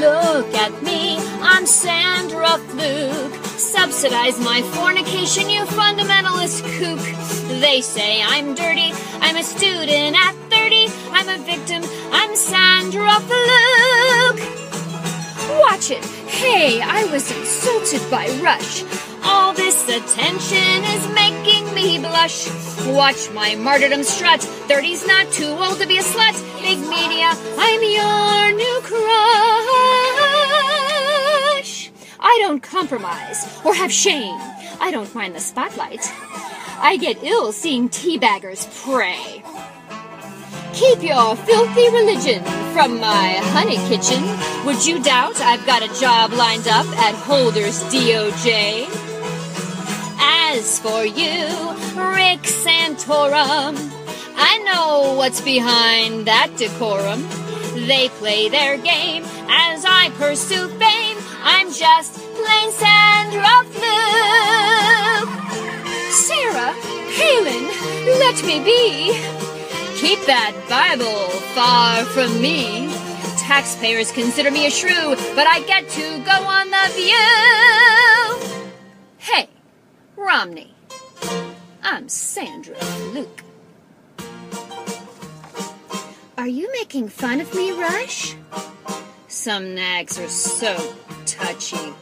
look at me, I'm Sandra Fluke. Subsidize my fornication, you fundamentalist kook. They say I'm dirty, I'm a student at 30, I'm a victim, I'm Sandra Fluke. Watch it. Hey, I was insulted by Rush. All this attention is making me blush. Watch my martyrdom strut. 30's not too old to be a slut. Big media, I'm your don't compromise or have shame. I don't mind the spotlight. I get ill seeing teabaggers pray. Keep your filthy religion from my honey kitchen. Would you doubt I've got a job lined up at Holder's DOJ? As for you, Rick Santorum, I know what's behind that decorum. They play their game as I pursue fame. I'm just plain Sandra Fluke. Sarah, Palin, let me be. Keep that Bible far from me. Taxpayers consider me a shrew, but I get to go on the view. Hey, Romney. I'm Sandra Luke. Are you making fun of me, Rush? Some nags are so touchy.